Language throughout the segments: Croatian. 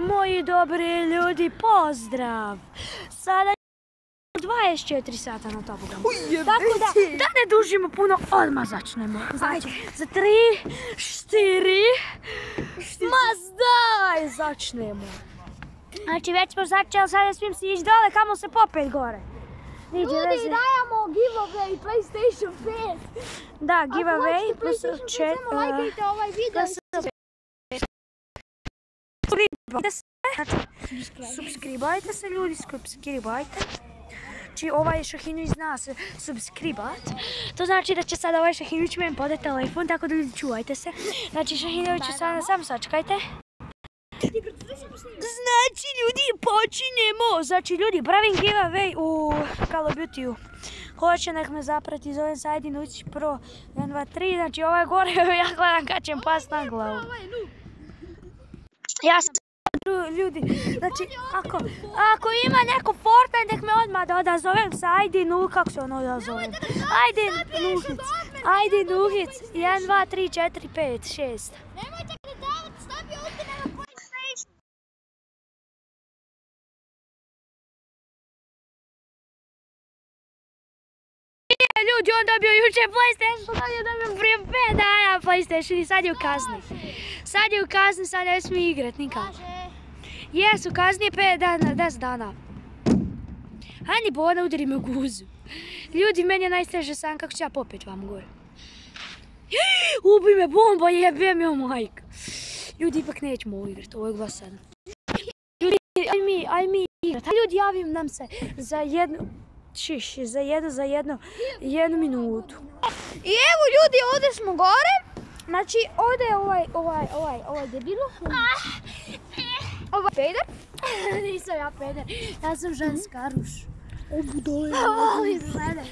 moji dobri ljudi, pozdrav! Sada je 24 sata na topu. Tako da, da ne dužimo puno, odmah začnemo. Znači, za 3, 4, ma daj, začnemo. Znači, već smo začeli, sada smijem si ići dole, kamo se popet gore. Niđe Ljudi, veze. dajemo giveaway PlayStation 5. Da, Ako giveaway hoćete plus PlayStation 5, čet... samo lajkajte ovaj video. Se, znači, subscribajte se ljudi, subscribajte. Znači ovaj Šahinović zna se subscribat. To znači da će sada ovaj Šahinović meni podati telefon, tako da ljudi čuvajte se. Znači Šahinović sada sam sačekajte. Znači ljudi počinjemo. Znači ljudi pravim giveaway u Call of Duty-u. Hoće nek me zaprati zovem Sajdin Učić Pro 1, 2, 3. Znači ovaj gore ja gledam kad će mi past na glavu. Ja sam ljudi, znači ako, ako ima neko Fortnite nek me odmah da odazovem sa Ajdin U, kako se on odazove? Ajdin Nuhic, Ajdin Nuhic, 1, 2, 3, 4, 5, 6. Nemojte gledavati, stavi ovdje na PlayStation. Ljudi, on dobio jučer PlayStation, on je dobio prije 5 dana PlayStation i sad je u kazni. Sad je u kazni, sad ne smije igrat nikako. Jesu, kazni je 5 dana, 10 dana. Hajde, bo ona udari me u guzu. Ljudi, meni je najsteže sam kako ću ja popet vam gore. Ubi me bomba, jebe mi o majka. Ljudi, ipak nećemo ovo igrat, ovo je glasano. Ljudi, aj mi, aj mi igrat. Aj, Ljudi, javim nam se za jednu, šiš, za jednu, za jednu, jednu minutu. I evo ljudi, ovdje smo gore. Znači, ovdje je ovaj, ovaj, ovaj, ovaj debilo. Ovaj peder. Nisam ja peder, ja sam ženska ruš. Obu dole. Volim žene.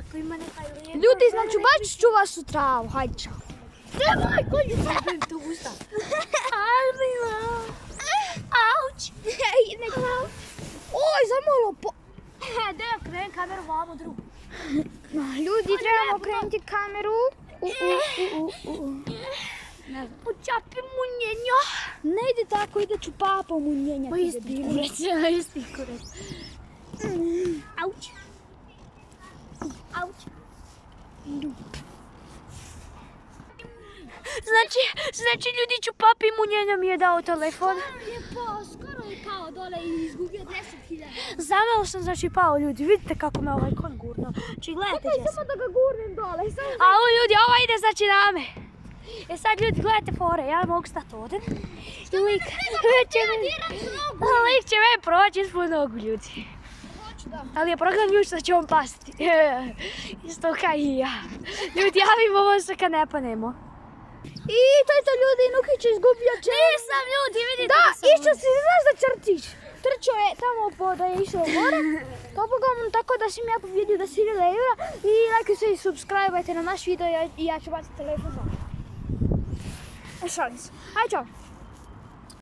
Ako ima neka lijepa Ljudi, znači, baš ću vas u travu. Hajde, čao. Nemoj, koji žena, to usta. Alvila. Auć. Oj, zamalo po... Da ja krenem kameru vamo drugu. Ljudi, trebamo okrenuti kameru. U, u, u, u, u. Počapi munjenja. Ne ide tako, ide ću papa u munjenja. Ma ti isti kurac, isti kurac. Auć. Auć. Znači, znači ljudi ću papi munjenja mi je dao telefon. Je pao, skoro je pao dole i izgubio 10.000. Zamalo sam znači pao ljudi, vidite kako me ovaj kon gurno. Znači gledajte Čekaj, sam. samo da ga gurnem dole. Samo A ovo ljudi, ovo ide znači na me. E sad ljudi, gledajte fore, ja mogu stati ovdje. I lik, će me, lik će me proći ispod nogu ljudi. Da. Ali je program još da će on pasti. Isto kao i ja. Ljudi, javimo ovo se kad ne panemo. I to je to ljudi, Nukić je izgubio čest. Nisam ljudi, vidite Da, sam išao si, znaš da Črčić. Trčao je tamo po da je išao gore. Topogom, tako da sam ja pobjedio da si eura. I like se i subscribe na naš video i ja, i ja ću baciti telefon za. E, šalim se. Ajde, čao.